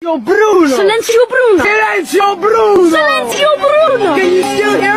Silenzio Bruno! Silenzio Bruno! Silenzio Bruno! Silenzio Bruno! Che gli schiocchi!